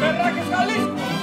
Περνά και